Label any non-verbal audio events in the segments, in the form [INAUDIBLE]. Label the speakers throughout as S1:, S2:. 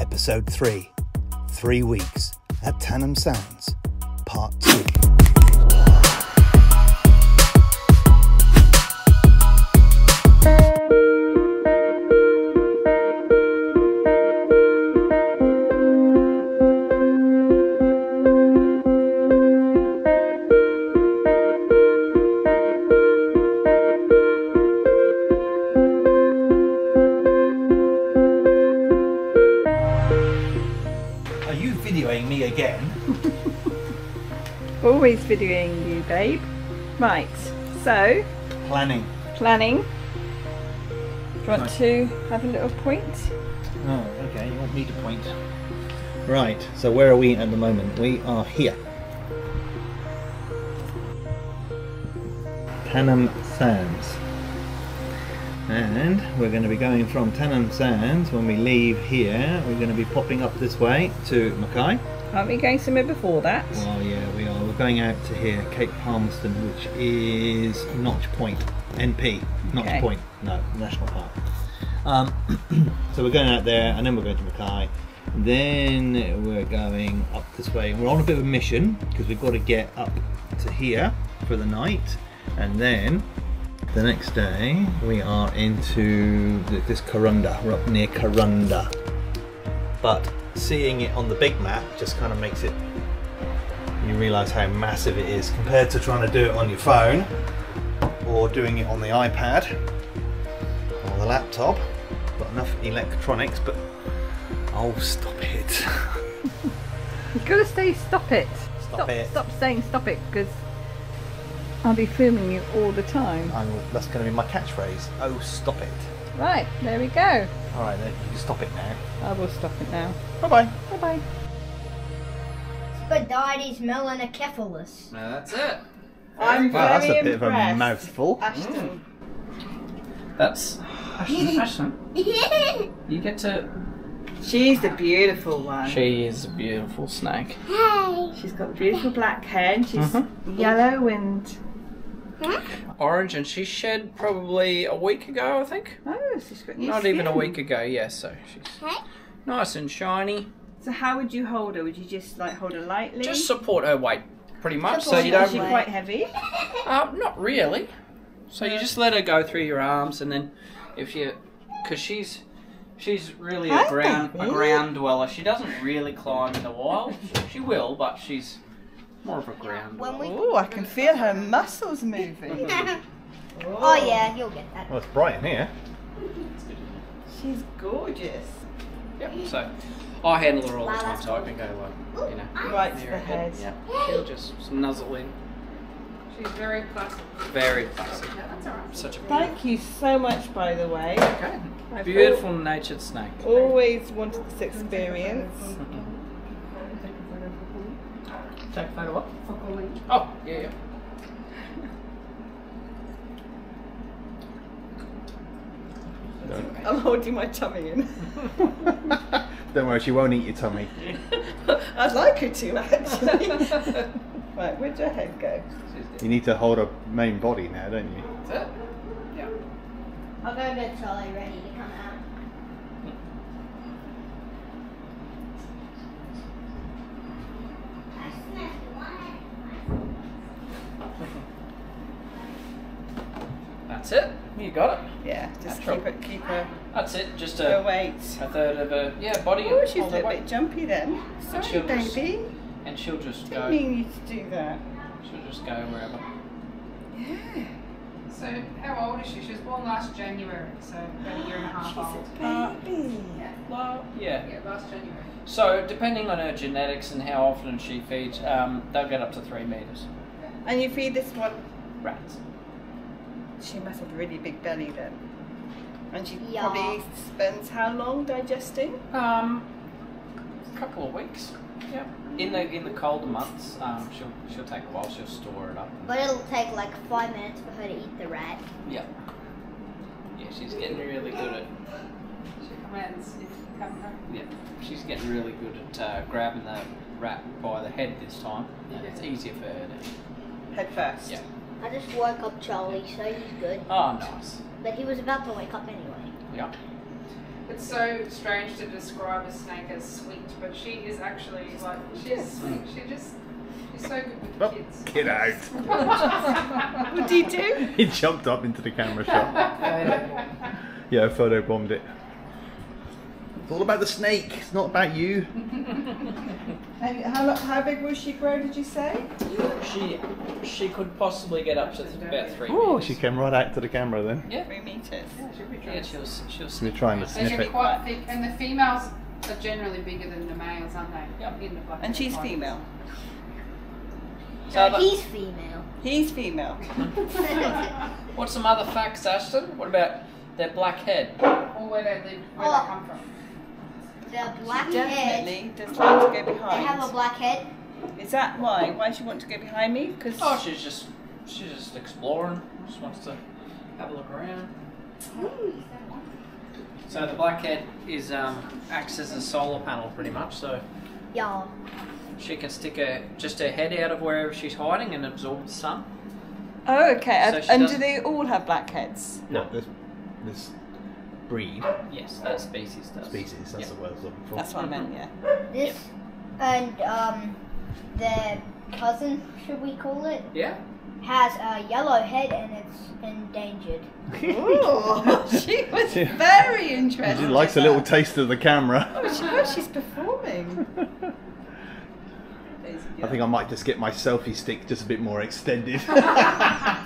S1: Episode 3 Three Weeks at Tannum Sands, Part 2.
S2: Always videoing you, babe. Right, so
S1: Planning.
S2: planning. Do you want to have a little point?
S1: Oh, okay, you want me to point. Right, so where are we at the moment? We are here. Tannum Sands. And we're going to be going from Tannum Sands when we leave here. We're going to be popping up this way to Mackay.
S2: Aren't we going somewhere before that?
S1: Well, yeah, we are. We're going out to here, Cape Palmerston, which is Notch Point, NP, Notch
S2: Okay.
S1: Point, no, National Park. Um, [CLEARS THROAT] so we're going out there, and then we're going to Mackay. Then we're going up this way. We're on a bit of a mission because we've got to get up to here for the night, and then the next day we are into this Corunda. We're up near Corunda, but seeing it on the big map just kind of makes it you realize how massive it is compared to trying to do it on your phone or doing it on the iPad or the laptop. Got enough electronics, but oh, stop it! [LAUGHS]
S2: You've got to say stop it.
S1: Stop it.
S2: Stop saying stop it because I'll be filming you all the time.
S1: I'm, that's going to be my catchphrase. Oh, stop it!
S2: Right, there we go.
S1: All right, then you can stop it now.
S2: I will stop it now.
S1: Bye bye.
S2: Bye bye.
S3: Aspidites melanocephalus.
S4: No, that's it.
S2: I'm
S1: Wow, that's
S2: very
S1: a bit of a
S2: impressed.
S1: mouthful.
S2: Ashton.
S4: That's Ashton. [LAUGHS] Ashton, you get to.
S2: She's the beautiful one.
S4: She is a beautiful snake. Hey.
S2: She's got beautiful black hair and she's
S4: Mhm.
S2: yellow and
S4: Orange, and she shed probably a week ago, I think.
S2: oh, she's got new
S4: Not even a
S2: skin.
S4: week ago, yes. so she's nice and shiny.
S2: So how would you hold her? Would you just like hold her lightly?
S4: Just support her weight, pretty much. So
S3: Support
S4: you
S3: her
S4: don't.
S2: she quite heavy?
S4: Uh, not really. So you just let her go through your arms, and then if you, because she's she's really a ground a ground dweller. She doesn't really climb in the wild. She will, but she's more of a ground
S3: When
S4: dweller.
S3: we
S2: Oh, I can feel her muscles moving. [LAUGHS]
S3: oh yeah, you'll get that.
S1: Well, it's bright in here.
S2: She's gorgeous.
S4: Yep. So I handle her all the time, so I can go uh, like you know
S2: Right to
S4: near
S2: the
S4: her head.
S2: head.
S4: Yeah. [GASPS] She'll just nuzzle in.
S5: She's very placid.
S4: Very placid.
S5: Yeah, that's alright.
S4: Such a beautiful,
S2: Thank you so much, by the way.
S4: okay.
S2: I've
S4: beautiful natured snake.
S2: always wanted this experience. [LAUGHS]
S4: Take a photo up. Oh yeah. yeah. [LAUGHS]
S2: I'm holding my tummy in. [LAUGHS]
S1: Don't worry, she won't eat your tummy. [LAUGHS]
S2: I'd like her to actually. [LAUGHS] right, where'd your head go?
S1: You need to hold her main body now, don't you?
S4: That's it. Yeah.
S3: I'll go get Charlie ready to come out.
S4: That's it. You got it.
S2: Yeah, just
S4: Natural.
S2: keep it, keep her,
S4: That's it. Just
S2: her
S4: a,
S2: weight.
S4: a third of a yeah body.
S2: Oh, she's a little
S4: weight.
S2: bit jumpy then. Sorry,
S4: she'll just
S2: baby.
S4: and she'll just
S2: Didn't
S4: go.
S2: mean you to do that.
S4: She'll just go wherever.
S2: Yeah.
S5: So, how old is she? She was born last January, so about a year and a half old.
S2: Baby.
S4: Well, yeah.
S5: Yeah, last January.
S4: So depending on her genetics and how often she feeds, um, they'll get up to three meters.
S2: And you feed this one.
S4: Rats.
S2: She must have a really big belly then. And she
S3: Yeah.
S2: probably spends how long digesting?
S4: Um, a couple of weeks. Yeah. In the in the colder months, um, she'll she'll take a while. She'll store it up.
S3: But it'll take like five minutes for her to eat the rat.
S4: Yeah. Yeah, she's getting really good at
S5: She commands if you come home.
S4: yeah. She's getting really good at uh, grabbing the rat by the head this time, and it's easier for her to.
S2: Head first.
S4: Yeah.
S3: I just woke up Charlie, so he's good.
S4: Oh, nice.
S3: But he was about to wake up anyway.
S4: Yeah.
S5: It's so strange to describe a snake as sweet, but she is actually like she's sweet. She just she's so good with the
S1: Oh,
S5: kids.
S1: get [LAUGHS] out.
S2: What do you do?
S1: he jumped up into the camera shot. [LAUGHS] Yeah, I photo bombed it. It's all about the snake. It's not about you. [LAUGHS]
S2: And how, how big will she grow, did you say?
S4: She she could possibly get up to th- about three.
S1: Oh,
S4: meters.
S1: she came right out to the camera then.
S4: Yeah.
S2: Three metres.
S4: Yeah, she'll s- she'll.
S1: We're
S4: sniff
S1: trying to
S4: it.
S5: They
S1: sniff
S5: should
S1: it.
S5: quite thick, and the females are generally bigger than the males, aren't they?
S4: Yep.
S5: In the black
S2: And she's
S5: tigers.
S2: female.
S4: So, the-
S3: He's female.
S2: He's female. [LAUGHS]
S4: what's some other facts, Ashton? What about their black head?
S5: Or where they live, where
S3: Oh.
S5: they come from.
S3: The black head.
S2: Definitely does like to go behind.
S3: They
S2: behind.
S3: have a black head.
S2: Is that why? Why does she want to go behind me? Because
S4: Oh, she's just she's just exploring. Just wants to have a look around. So the black head is um, acts as a solar panel pretty much. So
S3: Yeah.
S4: she can stick her just her head out of wherever she's hiding and absorb the sun.
S2: Oh, okay.
S4: So
S2: and
S4: she
S2: and do they all have black heads?
S1: No, this this breed
S4: Yes, that species does.
S1: species. That's
S4: Yeah.
S1: the word I was looking for.
S2: That's what I meant. Yeah.
S3: This and um, their cousin, should we call it,
S4: Yeah.
S3: has a yellow head and it's endangered.
S2: Ooh, [LAUGHS] she was
S1: Yeah.
S2: very interested.
S1: She likes a little
S2: that.
S1: taste of the camera.
S2: Oh, she, oh, she's performing. [LAUGHS]
S1: I think I might just get my selfie stick just a bit more extended. [LAUGHS]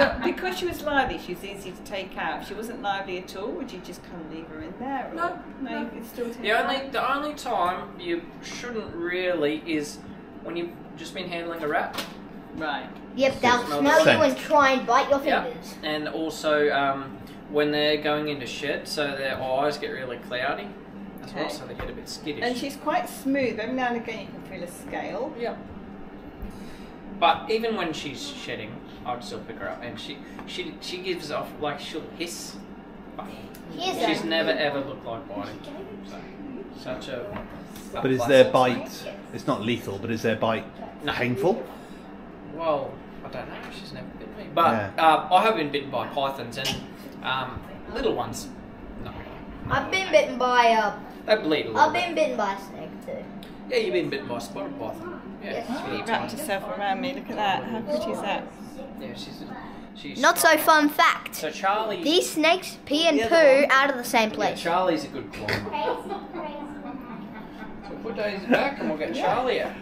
S2: So because she was lively, she was easy to take out. If she wasn't lively at all, would you just kind of leave her in there? Or?
S4: No,
S2: no,
S4: no.
S2: you could still take
S4: The
S2: her
S4: only
S2: out?
S4: the only time you shouldn't really is when you've just been handling a rat,
S2: Right.
S3: Yep, they'll
S4: Smell
S3: smell you and try and bite your
S4: Yeah.
S3: fingers.
S4: and also um, when they're going into shed, so their eyes get really cloudy as well,
S2: Okay.
S4: so they get a bit skittish.
S2: And she's quite smooth. Every now and again, you can feel a scale.
S4: yeah. But even when she's shedding, I'd still pick her up, and she she she gives off like she'll hiss. But
S3: Here's
S4: she's
S3: a-
S4: never ever looked like biting. So, such a. a
S1: but is
S4: plus.
S1: their bite? It's not lethal, but is their bite
S4: No.
S1: painful?
S4: Well, I don't know. She's never bitten me, but
S1: Yeah.
S4: uh, I have been bitten by pythons and um, little ones. No,
S3: I've been bitten by uh,
S4: they bleed a little.
S3: I've
S4: bit.
S3: been bitten by a snake too.
S4: Yeah, you've been bitten by a spotted python. Yeah,
S3: Yes.
S4: it's really
S2: wrapped
S4: tiny.
S2: herself around me. Look at that. How pretty is that?
S4: Yeah, she's she's
S3: Not so fun fact.
S4: So Charlie.
S3: These snakes pee and poo
S2: one.
S3: out of the same
S4: yeah,
S3: place.
S4: Charlie's a good climber. So put Daisy back and we'll get Charlie out.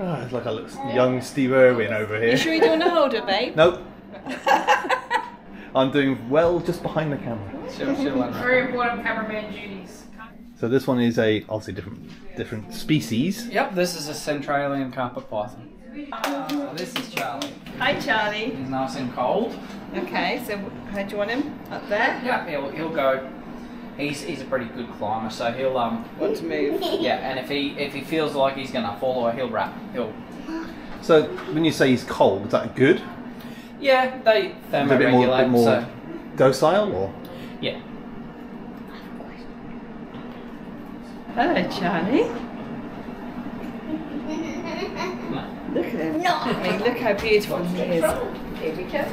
S1: Oh, ah, it's like a little young Steve Irwin over
S2: You
S1: here.
S2: sure you don't want to hold her, babe?
S1: Nope. [LAUGHS] I'm doing well just behind the camera.
S4: She'll, she'll unwrap.
S5: Very important cameraman duties.
S1: So this one is a obviously different different species.
S4: Yep, this is a Centralian carpet python. So this is Charlie.
S2: Hi, Charlie.
S4: He's nice and cold.
S2: Okay, so how do you want him? Up there?
S4: Yeah, he'll he'll go. He's he's a pretty good climber, so he'll um
S2: Want to move?
S4: yeah, and if he if he feels like he's gonna fall or he'll wrap, he'll
S1: So when you say he's cold, is that good?
S4: yeah they
S1: Is it a bit more, bit more
S4: So
S1: docile or?
S4: yeah,
S2: Hello, Charlie. Look at him.
S3: No.
S2: I mean, look how beautiful he is.
S5: Here we go.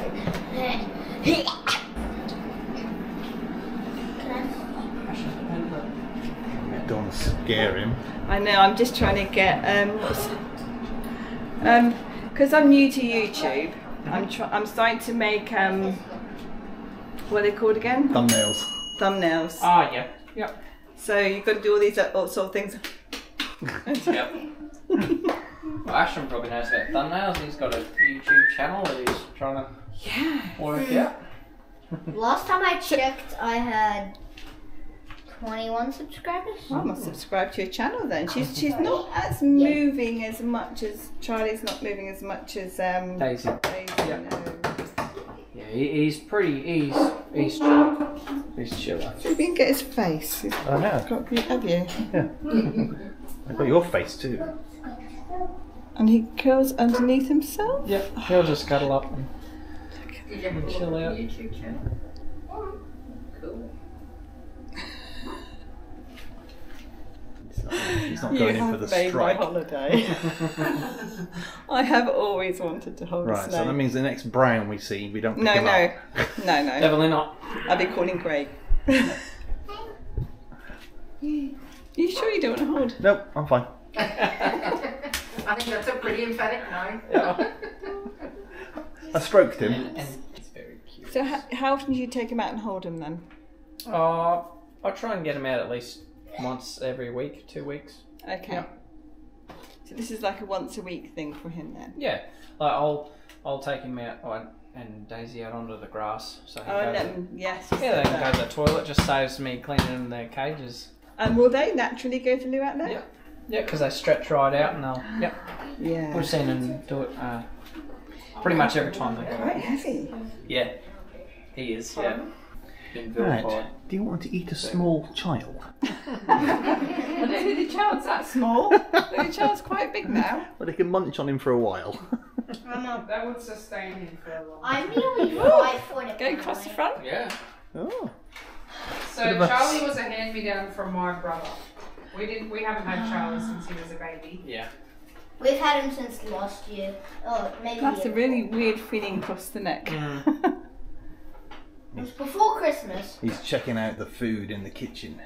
S1: Don't scare him.
S2: I know. I'm just trying to get um, what's, um, because I'm new to YouTube. I'm try- I'm starting to make um, what are they called again?
S1: Thumbnails.
S2: Thumbnails.
S4: ah yeah, yep,
S2: So you've got to do all these uh, all sort of things.
S4: yep. Well, Ashton probably knows about thumbnails. He's got a YouTube channel that he's trying to
S2: Yeah.
S4: work out. [LAUGHS]
S3: Last time I checked, I had 21 subscribers.
S2: I must subscribe to your channel then. She's she's not as moving as much as Charlie's not moving as much as um
S4: Daisy.
S2: Daisy,
S4: Yeah.
S2: no.
S4: Yeah, he's pretty. He's he's chill. He's chiller.
S2: See if you can get his face. He's
S1: I know.
S2: got have you?
S1: Yeah. I've got your face too.
S2: And he curls underneath himself.
S4: Yep, he'll just cuddle up and chill out.
S5: YouTube channel. Cool.
S1: He's not, he's not going in for the strike.
S2: holiday. [LAUGHS] I have always wanted to hold a
S1: Right, so that means the next brown we see, we don't pick
S2: no,
S1: him
S2: no,
S1: up.
S2: no, no. [LAUGHS]
S4: Definitely not.
S2: I'll be calling Greg. [LAUGHS] you sure you don't want to hold?
S1: Nope, I'm fine.
S5: I think that's a pretty emphatic no.
S4: Yeah.
S1: I stroked him.
S4: and, and it's very cute.
S2: So how, how often do you take him out and hold him then?
S4: Uh, I try and get him out at least once every week, two weeks.
S2: Okay.
S4: Yeah.
S2: So this is like a once a week thing for him then.
S4: Yeah, like I'll I'll take him out on, and Daisy out onto the grass. So he
S2: Oh, and
S4: goes,
S2: then yes.
S4: yeah, they can go to the toilet. Just saves me cleaning their cages.
S2: And will they naturally go to loo out there?
S4: Yeah. Yeah, because they stretch right out and they'll. Yep,
S2: Yeah.
S4: we've seen them do it uh, pretty much every time they go.
S2: Quite heavy.
S4: Yeah, he is. Yeah. Been vilified.
S1: Right. Do you want to eat a small child? [LAUGHS]
S2: I don't think the child's that small. [LAUGHS] the child's quite big now.
S1: Well, they can munch on him for a while. [LAUGHS]
S3: I'm, a,
S5: That would sustain him for a long
S3: I'm nearly five foot.
S2: Go across the front.
S4: Yeah.
S1: oh.
S5: So
S1: Bit of a-
S5: Charlie was a hand me down from my brother. We didn't we haven't had Charlie since he was a baby.
S4: Yeah.
S3: We've had him since last year. Oh, maybe.
S2: That's a really weird feeling across the neck.
S4: Mm.
S3: It was before Christmas.
S1: He's checking out the food in the kitchen.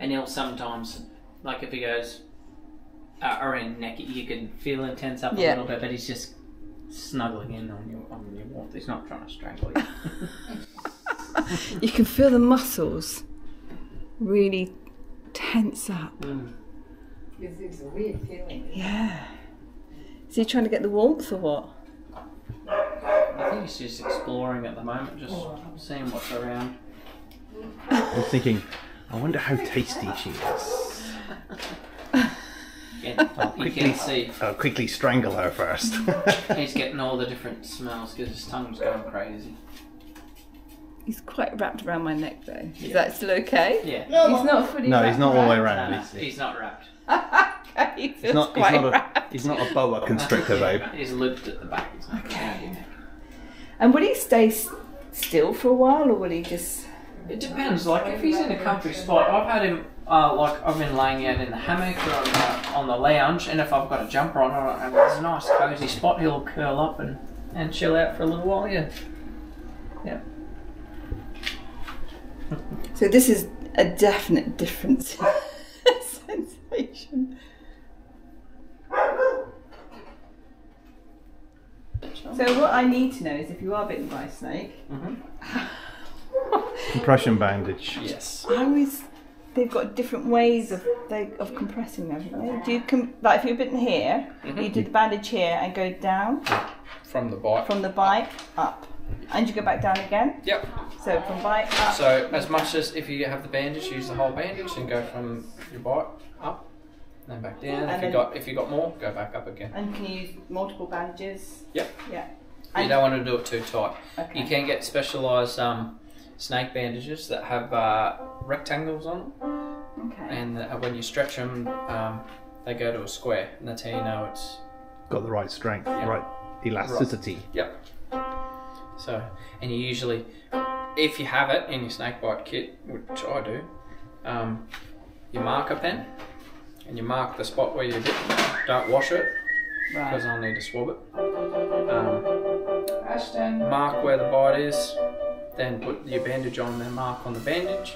S4: And he'll sometimes, like if he goes uh, around neck, you can feel him tense up a
S2: Yeah.
S4: little bit, but he's just snuggling in on you on your warmth. He's not trying to strangle you. [LAUGHS]
S2: you can feel the muscles really tense up.
S5: It's, it's a weird feeling.
S2: Yeah. Is he trying to get the warmth or what?
S4: I think he's just exploring at the moment, just seeing what's around.
S1: I'm thinking, I wonder how tasty she is. [LAUGHS]
S4: Yeah, oh, you can see
S1: I'll quickly strangle her first. [LAUGHS]
S4: he's getting all the different smells because his tongue's going crazy.
S2: He's quite wrapped around my neck though. Is that still okay?
S4: Yeah.
S3: No,
S2: He's not fully
S1: no,
S2: wrapped
S1: he's not all the way
S2: around.
S1: around.
S4: No,
S1: He's,
S4: he's not wrapped. [LAUGHS]
S2: okay, he feels
S1: he's not, he's,
S2: quite
S1: not a, he's not a boa constrictor, babe.
S4: He's looped at the back.
S2: Okay. And will he stay s- still for a while or will he just.
S4: It depends. Like if he's in a comfy spot, I've had him. Uh, like I've been laying out in the hammock or on the, on the lounge, and if I've got a jumper on or and there's a nice cozy spot, he'll curl up and, and chill out for a little while. Yeah. Yeah.
S2: So this is a definite difference [LAUGHS] sensation. So what I need to know is if you are bitten by a snake,
S4: Mhm. [LAUGHS]
S1: Compression bandage.
S4: Yes.
S2: how is they've got different ways of they, of compressing them, haven't? Do you com- like if you're bitten here, you do the bandage here and go down
S4: From the bite.
S2: from the bite up, and you go back down again.
S4: Yep.
S2: So from bite up.
S4: So as much as if you have the bandage, use the whole bandage and go from your bite up, then back down.
S2: And
S4: if you
S2: then-
S4: got if you got more, go back up again.
S2: and can you use multiple bandages?
S4: Yep.
S2: Yeah.
S4: You
S2: And-
S4: don't want to do it too tight.
S2: Okay.
S4: You can get specialised um, snake bandages that have uh, rectangles on them,
S2: Okay.
S4: and uh, when you stretch them, um, they go to a square, and that's how you know it's
S1: Got the right strength,
S4: Yeah.
S1: right elasticity.
S4: Yep. So, and you usually, if you have it in your snake bite kit, which I do, um, you mark a pen and you mark the spot where you bit. Don't wash it because
S2: right.
S4: I'll need to swab it. Um,
S5: Ashton.
S4: mark where the bite is, then put your bandage on, then mark on the bandage,